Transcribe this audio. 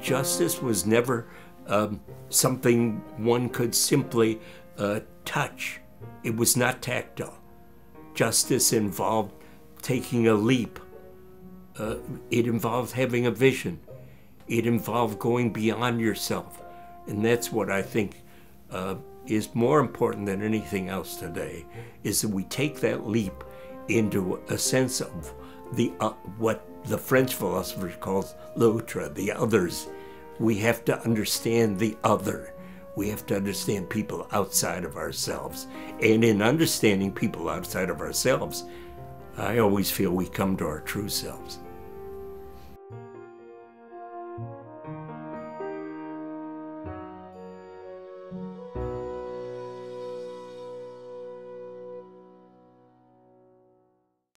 justice was never um, something one could simply uh, touch. It was not tactile. Justice involved taking a leap. Uh, it involved having a vision. It involved going beyond yourself. And that's what I think uh, is more important than anything else today, is that we take that leap into a sense of the uh, what the French philosopher calls l'autre, the others. We have to understand the other. We have to understand people outside of ourselves. And in understanding people outside of ourselves, I always feel we come to our true selves.